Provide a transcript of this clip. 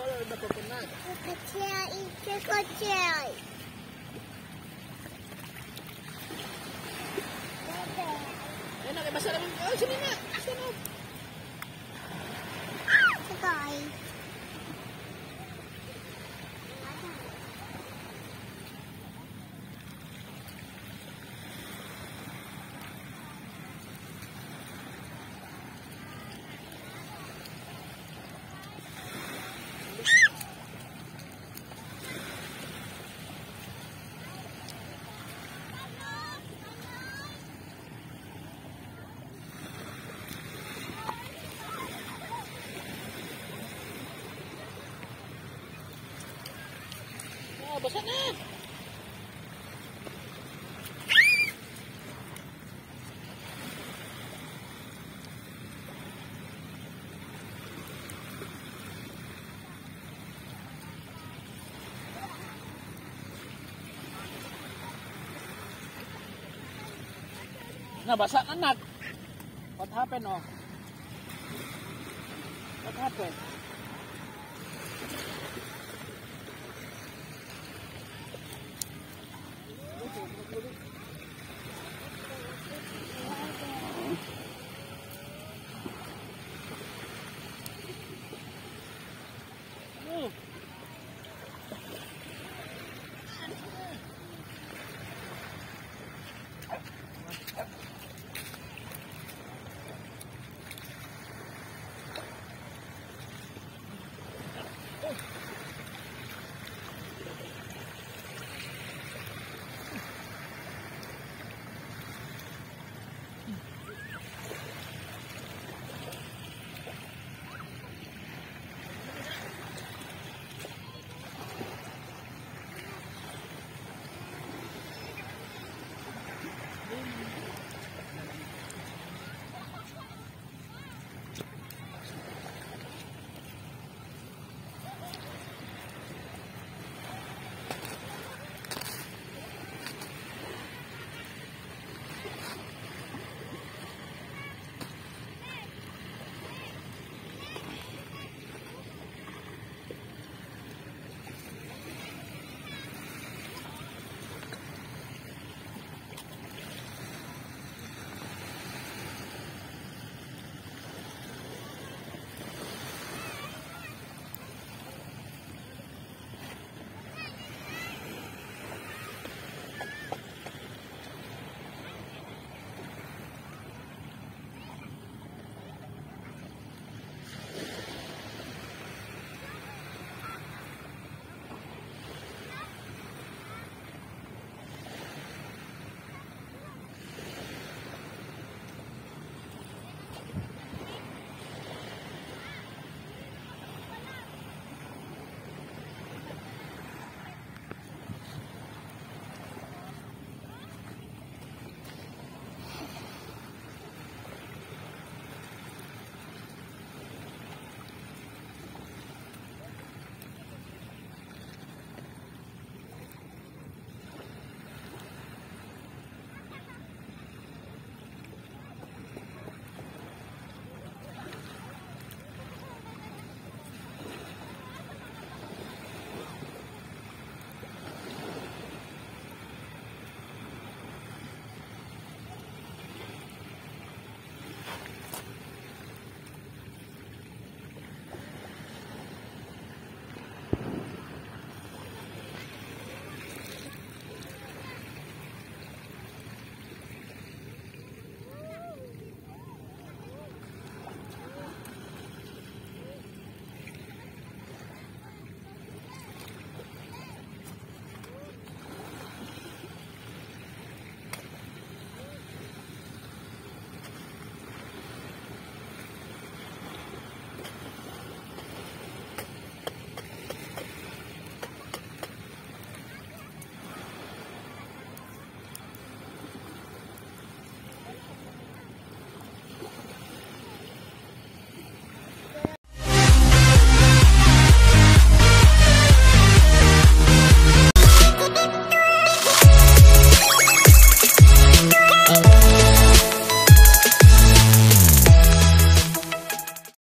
water or cherry, the cherry. Ayan. Oh. Ah! Basa na. Nabasa na nag. What happened oh? What happened?